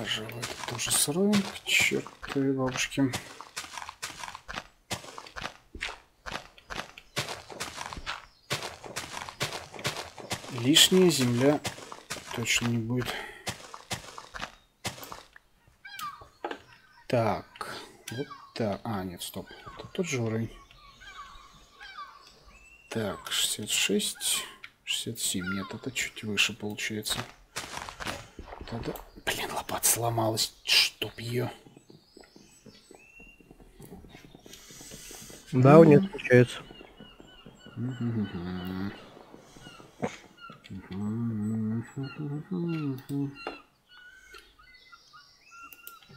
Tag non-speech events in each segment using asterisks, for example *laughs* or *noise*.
Пожалуй, это тоже сроем к чертовой бабушке. Лишняя земля точно не будет. Так, вот так. А, нет, стоп. Это тот же уровень. Так, 66, 67. Нет, это чуть выше получается. Тогда... Блин, лопата сломалась. Чтоб ее. Да, у нет, получается.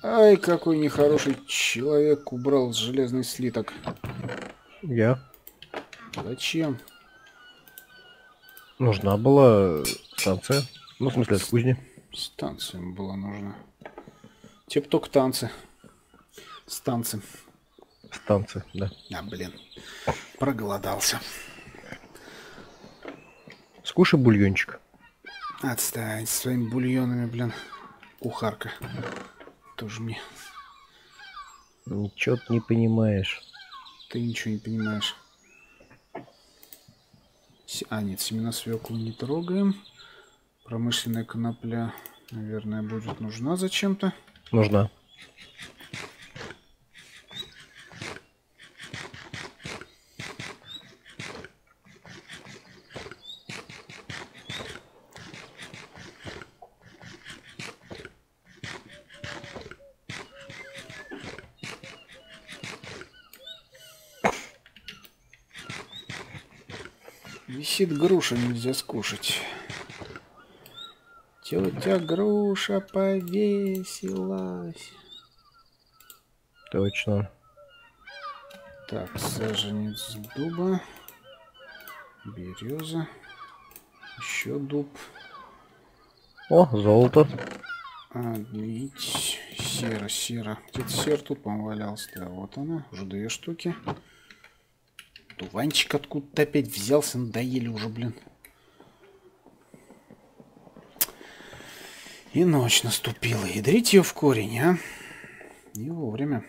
Ай, какой нехороший человек убрал железный слиток. Я. Зачем? Нужна была станция. Ну, в смысле, от кузни. Станция ему была нужна. Тип только танцы. Станции. Станция, да. А, блин. Проголодался. Скушай бульончик. Отстань со своими бульонами, блин. Кухарка. Тоже мне. Ничего ты не понимаешь. Ты ничего не понимаешь. А, нет, семена свеклы не трогаем. Промышленная конопля, наверное, будет нужна зачем-то. Нужна. Висит груша, нельзя скушать. Тетя груша повесилась. Точно. Так, саженец дуба. Береза. Еще дуб. О, золото. Нить. Сера, сера. Где-то сер тут, по-моему, валялся. Вот она. Уже две штуки. Дуванчик откуда-то опять взялся. Надоели уже, блин. И ночь наступила. Ядрить ее в корень, а? Не вовремя.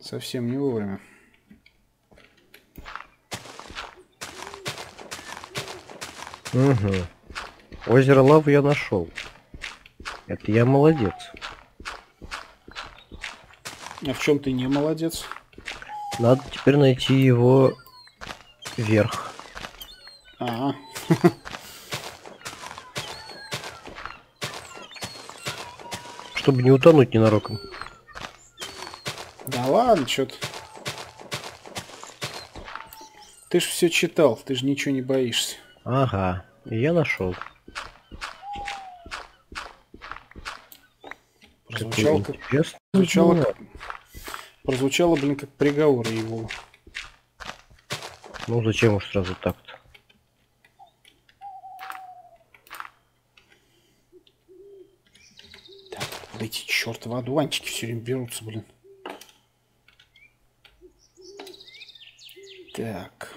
Совсем не вовремя. Угу. Озеро лавы я нашел. Это я молодец. А в чем ты не молодец? Надо теперь найти его верх. А, Чтобы не утонуть ненароком. да ладно, что ты. Ты ж все читал, ты же ничего не боишься. Ага, я нашел. Прозвучало как, прозвучало, как- прозвучало, блин, как приговор его. Ну зачем уж сразу так-то? Так, вот эти чертовы одуванчики все время берутся, блин. Так.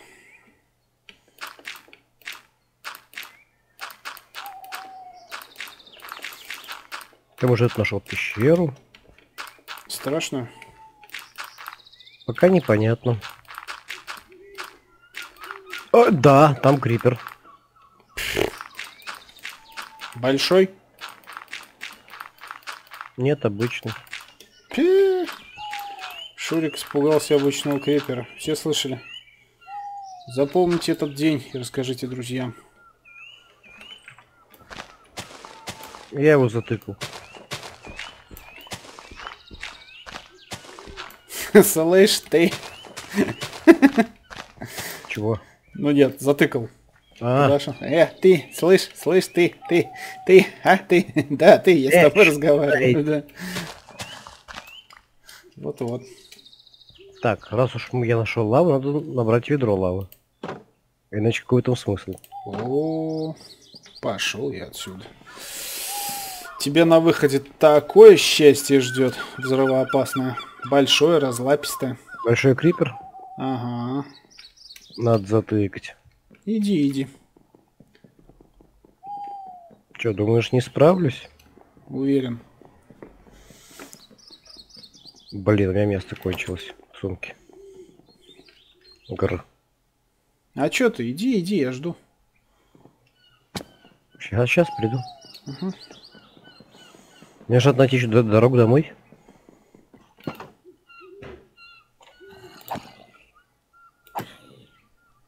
Я, может, нашел пещеру? Страшно? Пока непонятно. О, да, там крипер. Большой? Нет, обычный. Пи. Шурик испугался обычного крепера. Все слышали? Запомните этот день и расскажите друзьям. Я его затыкал. *laughs* Слышь ты. Чего? Ну нет, затыкал. А, Хорошо. Э, ты, слышь, слышь, ты, ты, ты, а, ты, *laughs* да, ты, я с тобой разговариваю, да. Вот-вот. так, раз уж я нашел лаву, надо набрать ведро лавы. Иначе какой там смысл? О, пошел я отсюда. Тебе на выходе такое счастье ждет, взрывоопасное. Большое, разлапистое. Большой крипер? Ага. Надо затыкать. Иди, иди. Че, думаешь, не справлюсь? Уверен. Блин, у меня место кончилось в сумке. Гр. А чё ты? Иди, иди, я жду. Сейчас, сейчас приду. Мгм. Мне же надо найти дорогу домой.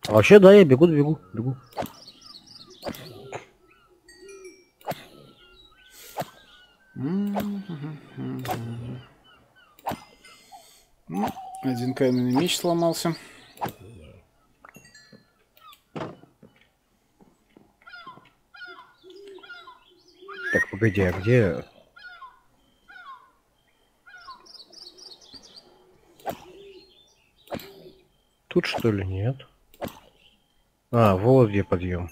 Вообще, да, я бегу, бегу, бегу. Ну, один каменный меч сломался. Так, погоди, а где... Тут что ли нет? А, вот где подъем.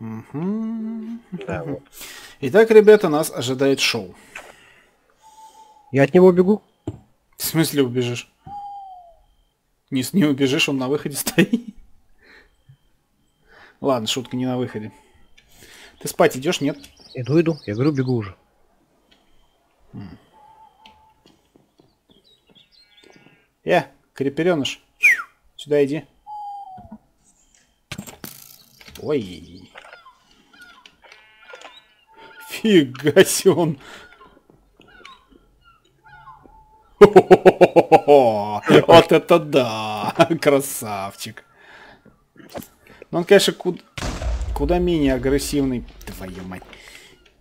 Мгм. Да, вот. Итак, ребята, нас ожидает шоу. Я от него бегу. В смысле убежишь? Не, не убежишь, он на выходе *laughs* стоит. Ладно, шутка не на выходе. Ты спать идешь, нет? Иду, иду. Я говорю, бегу уже. Э, крепереныш, сюда иди. Ой. Фига себе он. Вот это да! Красавчик. Ну, он, конечно, куда, куда менее агрессивный, твою мать,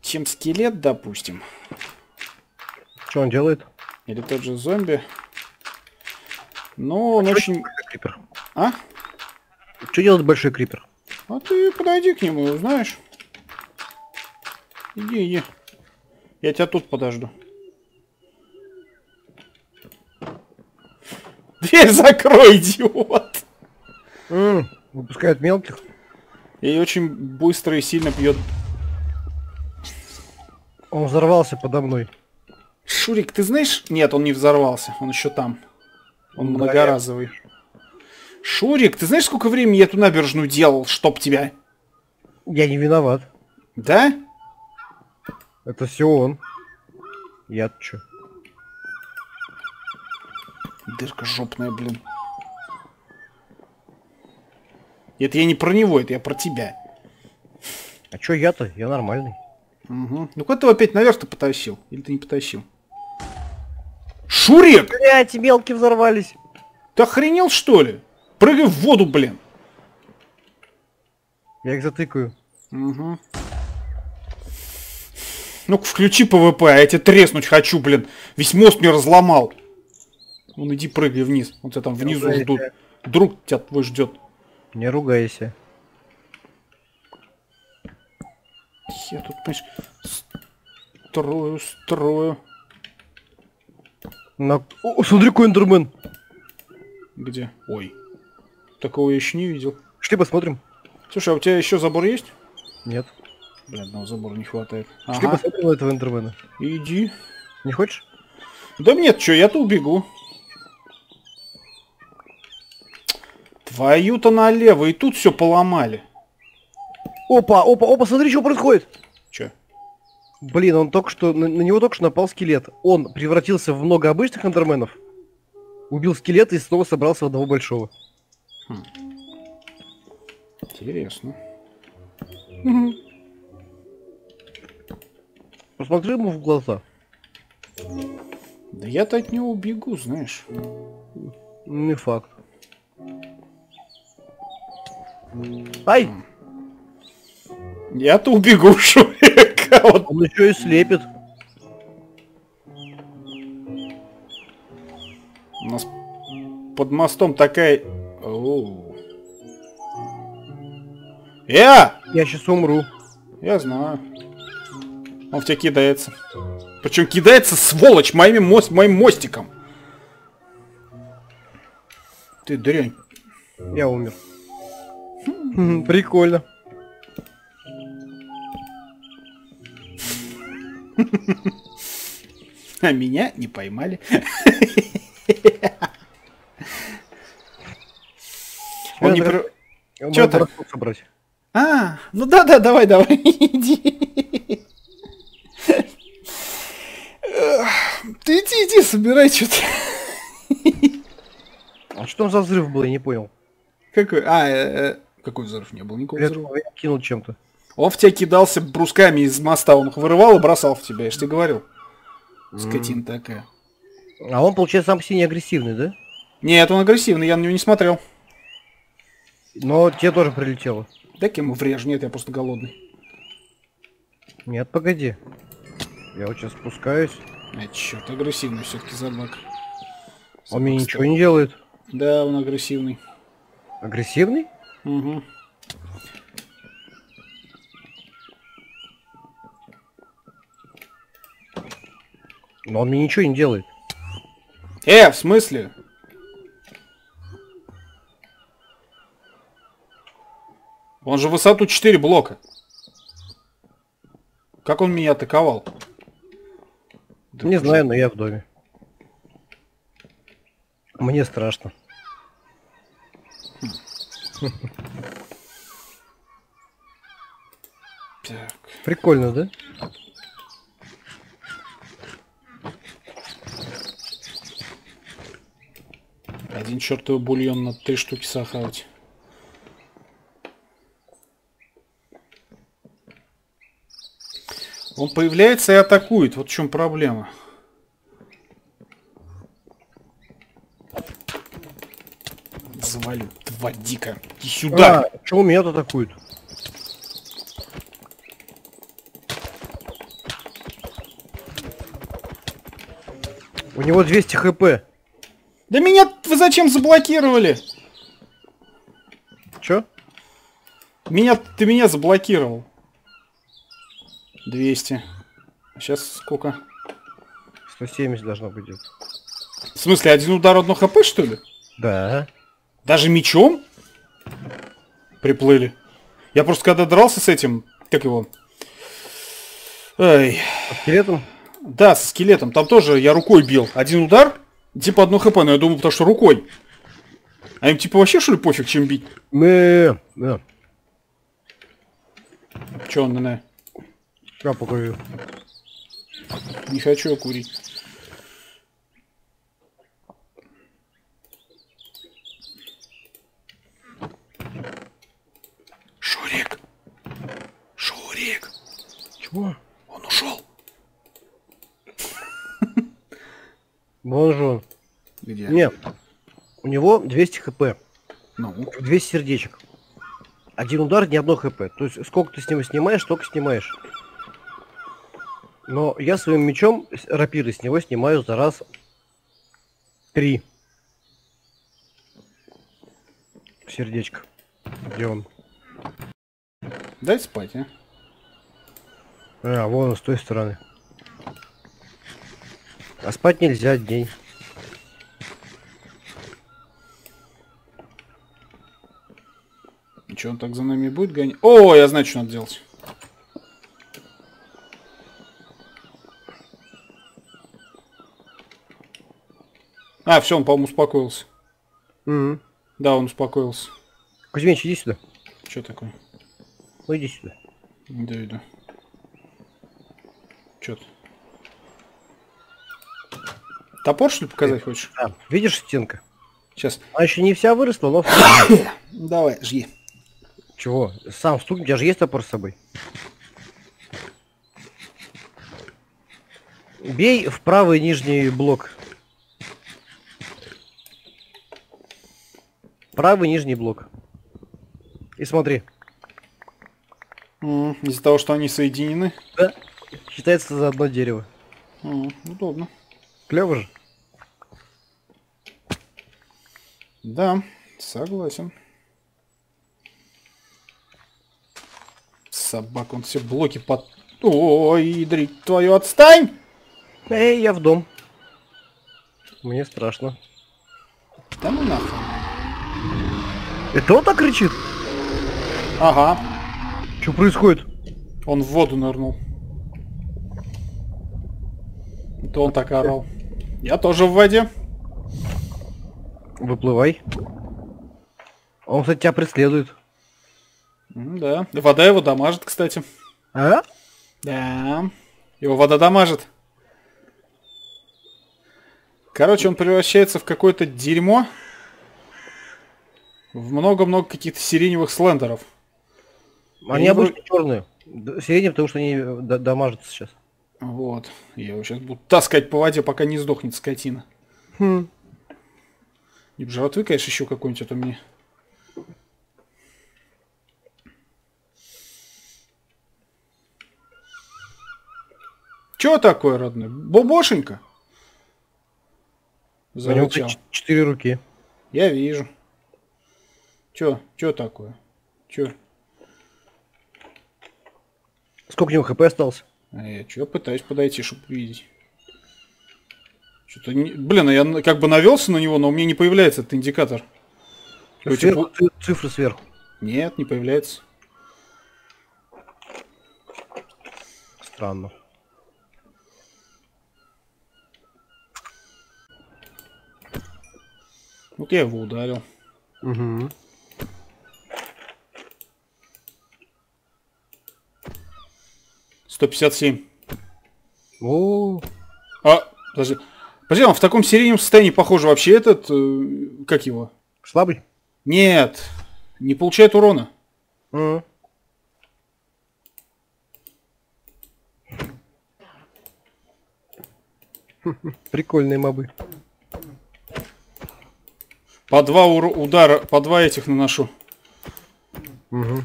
чем скелет, допустим. Что он делает? Или тот же зомби. Но он очень... Крипер. А? Что делает большой крипер? А ты подойди к нему узнаешь. Иди, иди. Я тебя тут подожду. *laughs* Дверь закрой, идиот! М, выпускает мелких. И очень быстро и сильно бьет. Он взорвался подо мной. Шурик, ты знаешь? Нет, он не взорвался. Он еще там. Он Да, многоразовый. Шурик, ты знаешь, сколько времени я эту набережную делал, чтоб тебя? Я не виноват. Да? Это все он. я чё? Дырка жопная, блин. Это я не про него, это я про тебя. А чё я-то? Я нормальный. Угу. Ну куда ты опять наверх-то потащил? Или ты не потащил? Шурик! Блять, мелкие взорвались. Ты охренел, что ли? Прыгай в воду, блин. Я их затыкаю. Угу. Ну-ка, включи ПВП, а я тебя треснуть хочу, блин. Весь мост мне разломал. Вон иди прыгай вниз. Вот тебя там внизу ругайся. ждут. Друг тебя твой ждет. Не ругайся. Я тут, понимаешь, строю, строю. На... О, смотри, какой эндермен. Где? Ой. Такого я еще не видел. Шли посмотрим. Слушай, а у тебя еще забор есть? Нет. Блин, одного забора не хватает. Шли Ага, посмотрим этого эндермена. иди. Не хочешь? Да нет, что, я-то убегу. Твою-то налево, и тут все поломали. Опа, опа, опа, смотри, что происходит. Че? Блин, он только что, на, на него только что напал скелет. Он превратился в много обычных эндерменов, убил скелета и снова собрался в одного большого. Интересно. Посмотри ему в глаза. Да я-то от него убегу, знаешь. Не факт. Ай! Я-то убегу, *laughs* Шурик. Вот Он еще и слепит. у нас под мостом такая... Оу. Я! Я сейчас умру. Я знаю. Он в тебя кидается. Причем кидается, сволочь, моими мост, моим мостиком. Ты дрянь. Я умер. Хм, Прикольно. А меня не поймали. *laughs* Он не могу ты? собрать. А, ну да-да, давай, давай, *laughs* иди. Ты иди, иди, собирай что-то. А что там за взрыв был, я не понял. Какой? А, э, э, какой взрыв? Не было никакого Я взрыва. я кинул чем-то. Он в тебя кидался брусками из моста, он их вырывал и бросал в тебя, я же тебе говорил. Скотина такая. А он, получается, сам не агрессивный, да? Нет, он агрессивный, я на него не смотрел. Но тебе тоже прилетело. Дай-ка ему врежь, нет, я просто голодный. Нет, погоди. Я вот сейчас спускаюсь. А, черт, агрессивный все-таки собака. Он мне ничего не делает. Да, он агрессивный. Агрессивный? Угу. Но он мне ничего не делает. Э, в смысле? Он же высоту 4 блока. Как он меня атаковал? Да не знаю, но я в доме. Мне страшно. Так. Прикольно, да? Один чертовый бульон на три штуки сахавать. Он появляется и атакует. Вот в чем проблема. Завалю. Два дика. Иди сюда. А, что у меня-то атакуют? У него 200 хп. Да меня вы зачем заблокировали? Чё? Меня, ты меня заблокировал. 200. Сейчас сколько? 170 должно быть. В смысле, один удар одно хп, что ли? Да. Даже мечом? Приплыли. Я просто когда дрался с этим, как его? Ай, А скелетом? да, со скелетом. Там тоже я рукой бил. Один удар, типа одно хп, но я думал, потому что рукой. А им типа вообще что ли пофиг, чем бить? Не, да. Че он, на? Я покурю. Не хочу курить. Шурик. Шурик. Чего? Он ушел. Он. Где? Нет. У него 200 хп. Ну, 200 сердечек. Один удар, ни одно хп. То есть сколько ты с него снимаешь, столько снимаешь. Но я своим мечом рапиры с него снимаю за раз три. Сердечко. Где он? дай спать, а. А, вон он с той стороны. А спать нельзя день. Что, он так за нами будет гонять? О, я знаю, что надо делать. А, все, он, по-моему, успокоился. Угу. Да, он успокоился. Кузьмич, иди сюда. Что такое? Ну иди сюда. Да, иду. Что ты? Топор, что ли, показать хочешь? А, видишь стенка? Сейчас. Она еще не вся выросла, но... *coughs* Давай, жги. Чего? Сам стукни, у тебя же есть топор с собой. Бей в правый нижний блок. Правый нижний блок. И смотри. М, Из-за того, что они соединены. Да. Считается за одно дерево. М, Удобно. Клево же. Да, согласен. Собак, он все блоки под... Ой, ядрить твою, отстань! Эй, я в дом. Мне страшно. Да ну нахуй. Это он так кричит? Ага, Что происходит? он в воду нырнул. Это он так орал. Я тоже в воде. Выплывай. Он, кстати, тебя преследует. М, Да. Вода его дамажит, кстати. А? Да. Его вода дамажит. Короче, он превращается в какое-то дерьмо. В много-много каких-то сиреневых слендеров. Они обычно черные. Д- Сиреневые, потому что они э, дамажатся сейчас. Вот. Я его сейчас буду таскать по воде, пока не сдохнет скотина. Хм. И жратвы, конечно, еще какой-нибудь, а то мне... Чё такое, родной? Бобошенька? Зарычал. четыре руки. Я вижу. Чё? Чё такое? Чё? Сколько у него хп осталось? А я чё пытаюсь подойти, чтобы увидеть. Что-то не... Блин, а я как бы навелся на него, но у меня не появляется этот индикатор. Сверху ци- цифры сверху. Нет, не появляется. Странно. Вот я его ударил. Угу. Сто пятьдесят семь. О, А, подожди. Подожди, он в таком сиреневом состоянии, похоже, вообще этот... э, как его? слабый? Нет, не получает урона. М. *laughs* Прикольные мобы. По два ур- удара, по два этих наношу. Угу.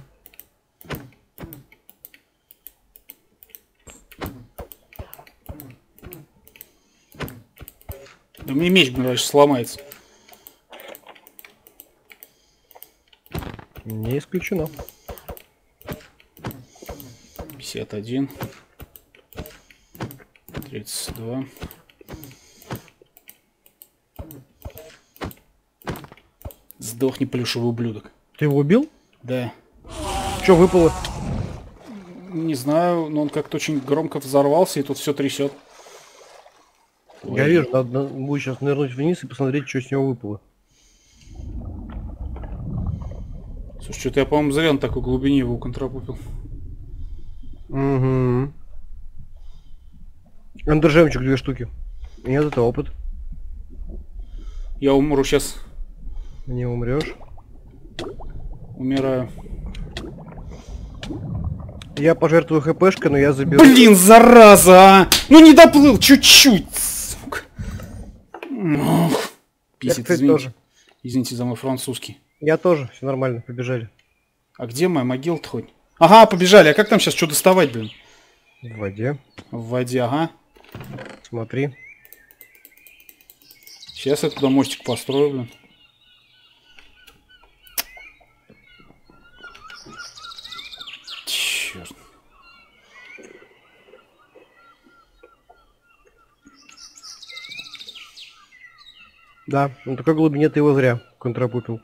Да мне меч, блин, сломается. Не исключено. 51. 32. Сдохни, плюшевый ублюдок. Ты его убил? Да. Что выпало? Не знаю, но он как-то очень громко взорвался и тут все трясет. Я вижу, надо на- будет сейчас нырнуть вниз и посмотреть, что с него выпало. Слушай, что-то я, по-моему, зря на такой глубине его контрапупил. Угу. Андержемчик две штуки. Нет, это опыт. Я умру сейчас. Не умрешь. Умираю. Я пожертвую хпшкой, но я заберу. Блин, зараза! а! Ну не доплыл чуть-чуть, *laughs* Я, извините. тоже. Извините за мой французский. Я тоже. Все нормально, побежали. А где моя могила-то хоть? Ага, побежали. А как там сейчас что доставать, блин? В воде. В воде, ага. Смотри. Сейчас я туда мостик построю, блин. Да, на такой глубине ты его зря контрапупил.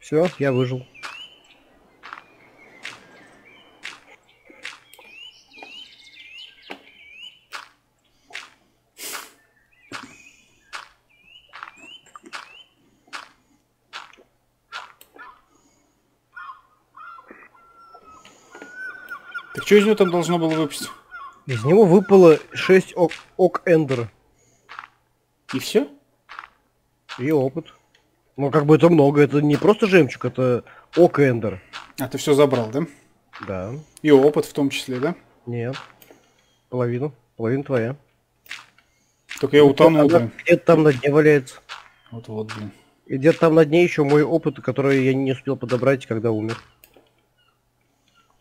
Все, я выжил. Так что из него там должно было выпасть? Из него выпало 6 ок, ок эндера И все? и опыт. Ну, как бы это много, это не просто жемчуг, это ок эндер. А ты все забрал, да? Да, И опыт в том числе, да? нет. Половину. Половина твоя. Только я утонул, блин. Где-то там на дне валяется. Вот, вот, блин. И где-то там на дне еще мой опыт, который я не успел подобрать, когда умер.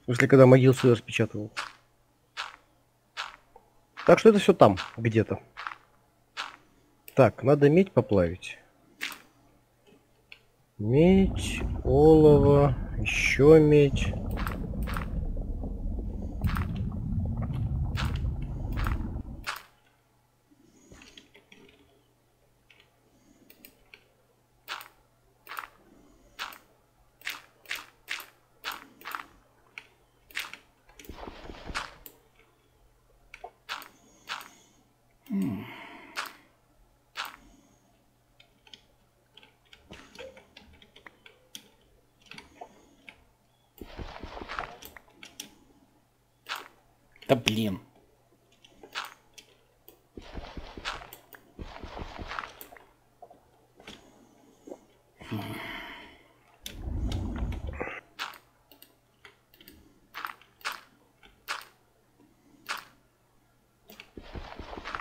Если когда могил свою распечатывал. Так что это все там, где-то. Так, надо медь поплавить. Медь, олово, еще медь. Да блин.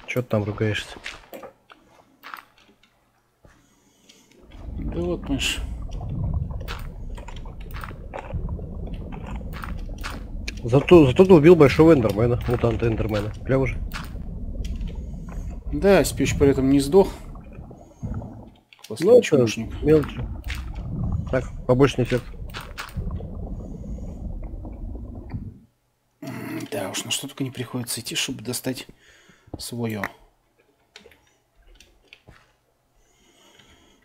Чё ты там ругаешься? Да вот, Миш. Зато, зато ты убил большого эндермена, мутанта эндермена. Клево же. Да, Спич при этом не сдох. Ну, это мелочи. Так, побочный эффект. Да уж, на что только не приходится идти, чтобы достать свое.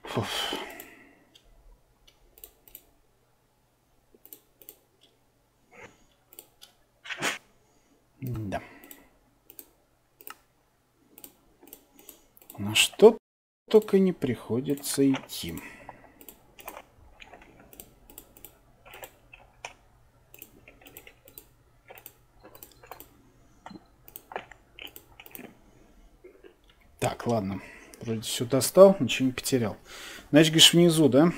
Фуф. Да. На что только не приходится идти. Так, ладно. Вроде все достал, ничего не потерял. Значит, говоришь, внизу, да?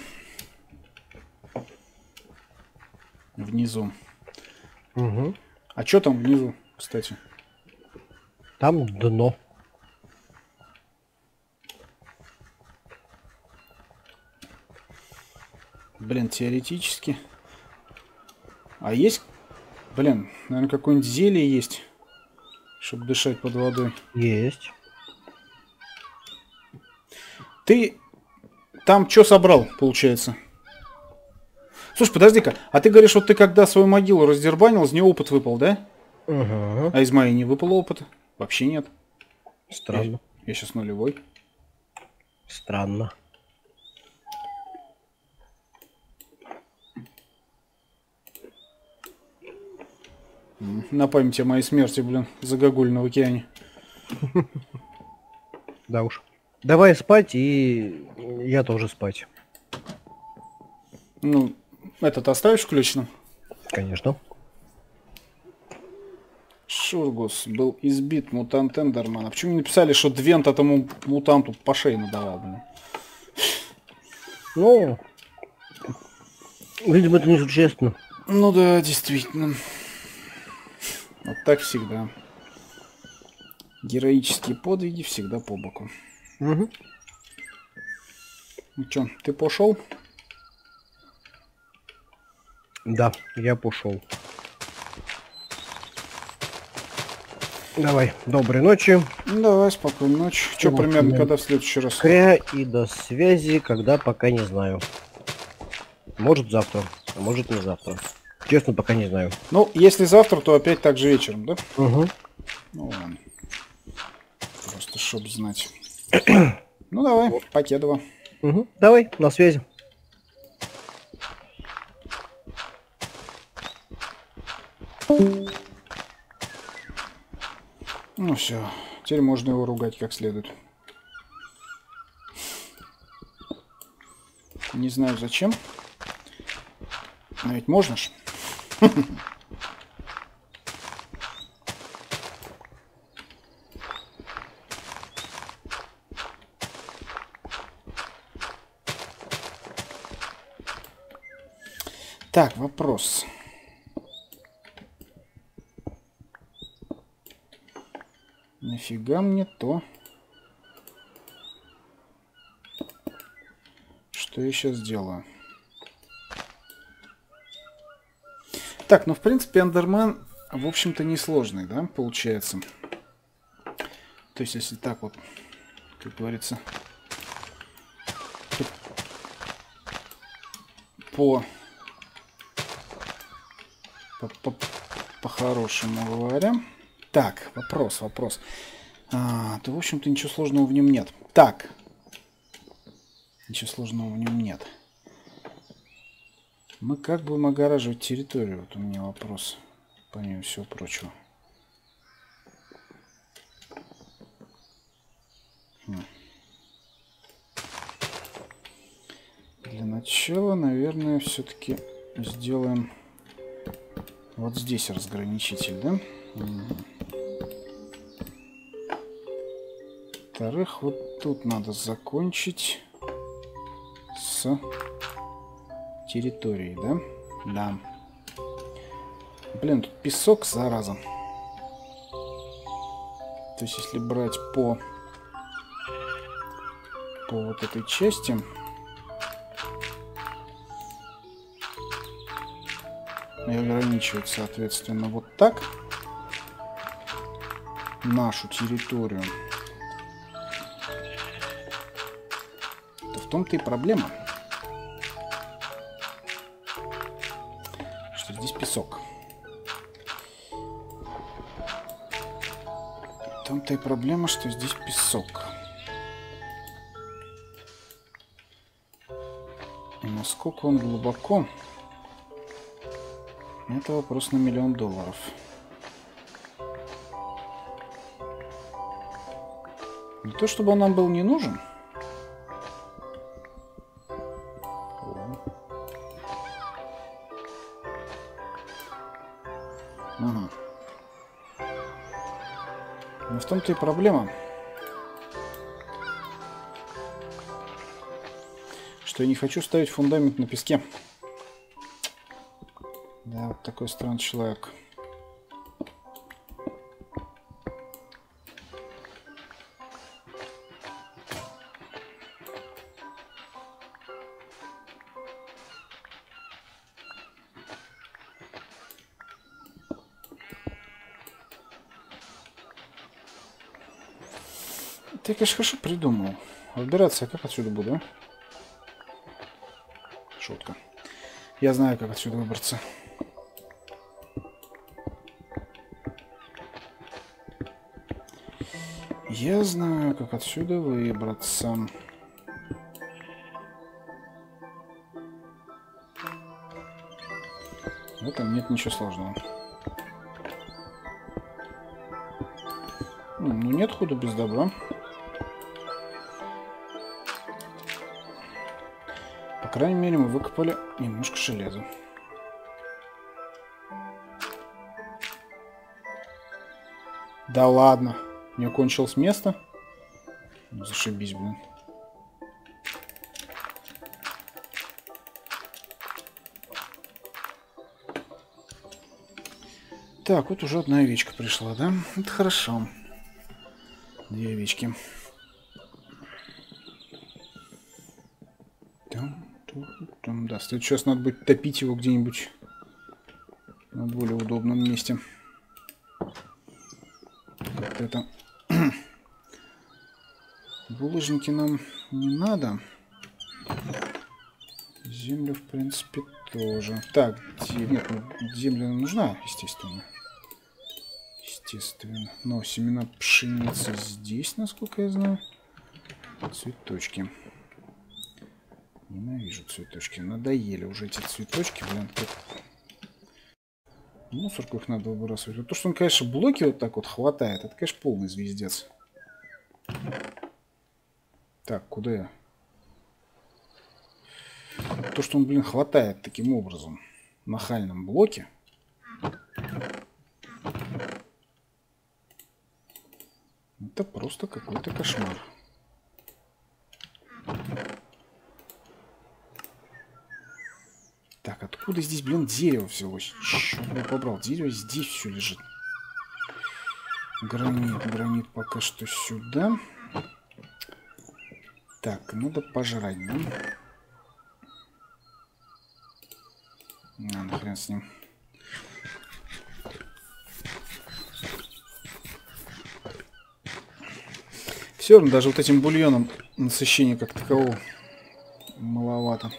Внизу. Угу. А что там внизу, кстати? Там дно. Блин, теоретически. А есть, блин, наверное, какое-нибудь зелье есть, чтобы дышать под водой. Есть. Ты там что собрал, получается? Слушай, подожди-ка, а ты говоришь, вот ты когда свою могилу раздербанил, из нее опыт выпал, да? Угу. А из моей не выпало опыта? Вообще нет. Странно. Я сейчас нулевой. Странно. На память о моей смерти, блин, загогульно в океане. *laughs* Да уж. Давай спать, и я тоже спать. Ну, этот оставишь включенным? Конечно. Шургус был избит мутант Эндермана. Почему не написали, что Двент этому мутанту по шее надавал, блин? Ну, видимо, это несущественно. Ну да, действительно. Вот так всегда. Героические подвиги всегда по боку. Угу. Ну чё, ты пошел? Да, я пошел. Давай, доброй ночи. Давай, спокойной ночи. Чё, Ну, примерно, да. когда в следующий раз? Кря и до связи, когда пока не знаю. Может завтра, а может не завтра. Честно, пока не знаю. Ну, если завтра, то опять так же вечером, да? Угу. Ну ладно. Просто чтоб знать. Ну давай, покедово. Угу. Давай, на связи. Ну все, теперь можно его ругать как следует. Не знаю зачем. Но ведь можно ж. *laughs* Так, вопрос. Нафига мне то? Что я сейчас делаю? Так, ну в принципе Эндермен, в общем-то, несложный, да, получается. То есть, если так вот, как говорится, по по- по- по-хорошему говоря. Так, вопрос, вопрос. А, то, в общем-то, ничего сложного в нем нет. Так. Ничего сложного в нем нет. Мы как будем огораживать территорию? Вот у меня вопрос. Помимо всего прочего. Хм. Для начала, наверное, все-таки сделаем вот здесь разграничитель, да? Во-вторых, вот тут надо закончить с территорией, да? Да. Блин, тут песок, зараза. То есть, если брать по, по вот этой части... И ограничивать, соответственно, вот так нашу территорию. Том-то и проблема. Что здесь песок. В том-то и проблема, что здесь песок. Насколько он глубоко... Это вопрос на миллион долларов. Не то, чтобы он нам был не нужен. В том-то и проблема. Что я не хочу ставить фундамент на песке такой странный человек. Ты, конечно, хорошо придумал. Выбираться я как отсюда буду, а? Шутка. Я знаю, как отсюда выбраться. Я знаю, как отсюда выбраться. В этом нет ничего сложного. Ну, нет худа без добра. Крайней мере, мы выкопали немножко железа. Да ладно. Не окончил с места? Ну, зашибись, блин. Так, вот уже одна овечка пришла, да? Это хорошо. Две овечки. Там, там, да, сейчас надо будет топить его где-нибудь на более удобном месте. Как-то это *clears throat* Булыжники нам не надо. Землю, в принципе, тоже. Так, нет, ну, земля нам нужна, естественно. Естественно. Но семена пшеницы здесь, насколько я знаю. Цветочки. Ненавижу цветочки. Надоели уже эти цветочки, блин. Как... Мусорку их надо выбрасывать. то, что он, конечно, блоки вот так вот хватает, это, конечно, полный звездец. Так, куда я? То, что он, блин, хватает таким образом в нахальном блоке. Это просто какой-то кошмар. Так, откуда здесь, блин, дерево взялось? Черт бы побрал. Дерево здесь все лежит. Гранит, гранит пока что сюда. Так, надо пожрать, да? На, нахрен с ним. Все равно даже вот этим бульоном насыщения как такового маловато.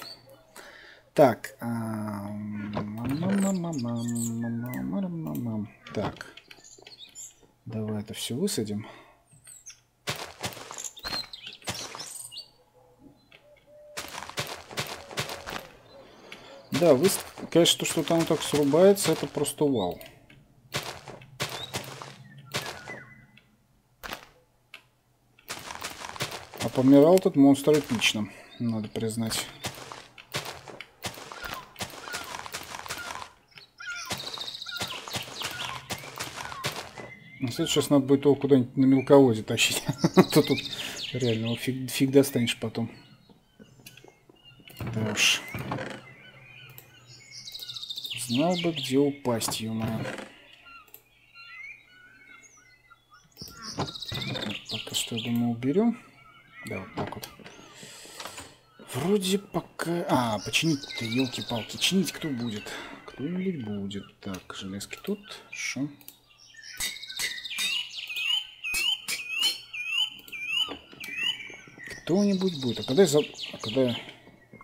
Так. Так. Давай это все высадим. Да, вы, конечно, то, что там так срубается, это просто вау. А помирал этот монстр эпично, надо признать. Ну, сейчас надо будет его куда-нибудь на мелковозе тащить. *laughs* То тут реально фиг, фиг достанешь потом. Да уж. Знал бы, где упасть, ё -моё. Пока что, я думаю, уберем. Да, вот так вот. Вроде пока... А, починить-то, елки-палки. Чинить кто будет? Кто-нибудь будет. Так, железки тут. Хорошо. Кто-нибудь будет. А когда я за... А когда.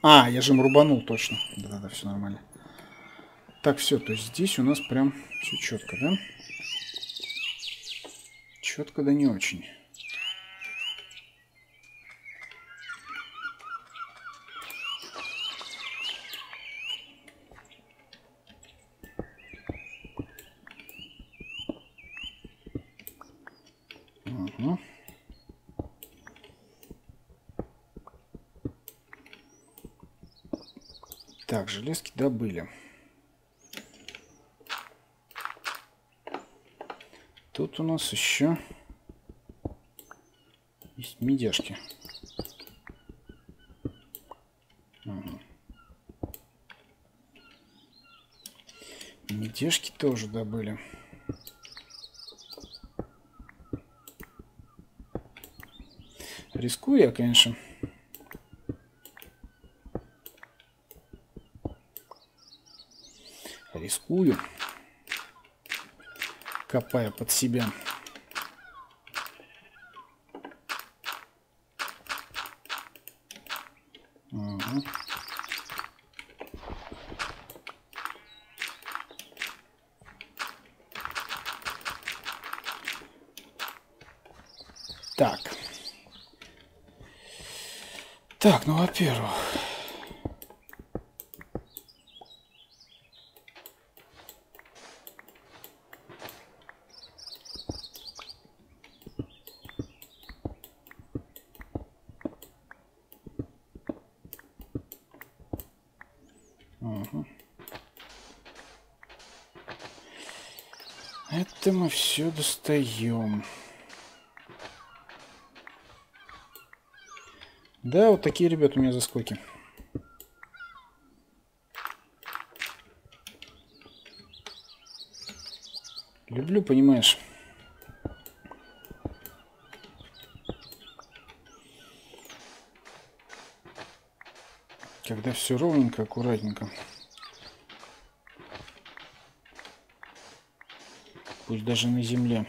А, я же им рубанул точно. Да-да-да, все нормально. Так, все, то есть здесь у нас прям все четко, да? Четко, да не очень. Угу. Так, железки добыли. Тут у нас еще есть медяшки. Угу. Медяшки тоже добыли. Рискую я, конечно. Рискую. Копая под себя. Угу. Так. Так, ну, во-первых... Угу. Это мы все достаем. Да, вот такие ребята у меня заскоки. Люблю, понимаешь. Когда все ровненько, аккуратненько. Пусть даже на земле.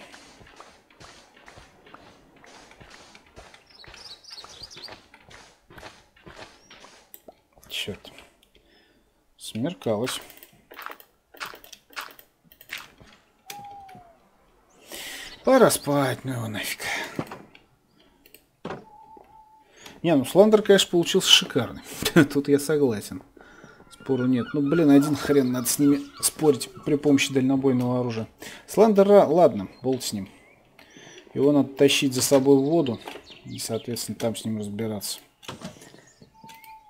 Черт. Смеркалось. Пора спать, ну его нафиг. Не, ну Сландер, конечно, получился шикарный. *laughs* Тут я согласен. Спору нет. Ну, блин, один хрен, надо с ними спорить при помощи дальнобойного оружия. Сландера, ладно, болт с ним. Его надо тащить за собой в воду и, соответственно, там с ним разбираться.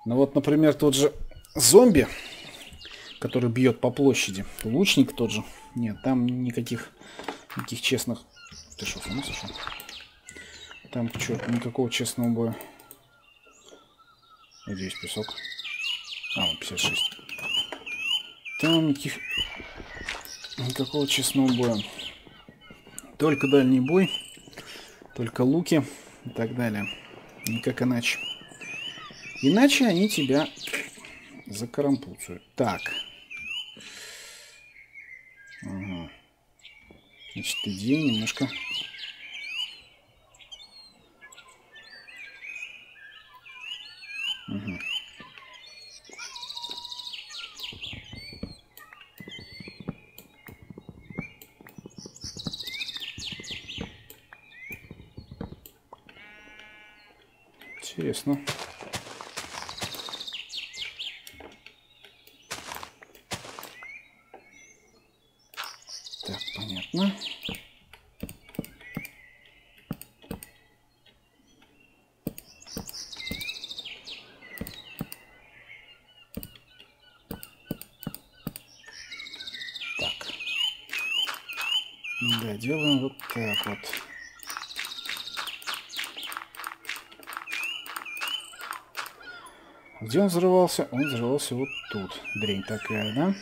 Ну вот, например, тот же зомби, который бьет по площади. Лучник тот же. Нет, там никаких, никаких честных... Ты что, с сошел? Там, к никакого честного боя. Где есть песок? А, вот 56. Там никаких... Никакого честного боя. Только дальний бой, только луки и так далее. Никак иначе. Иначе они тебя закарампуцают. Так. Ага. Значит, идея немножко... Угу. Интересно. Так, понятно. Так. Да, делаем вот так вот. Где он взрывался? Он взрывался вот тут. Дрень такая, да?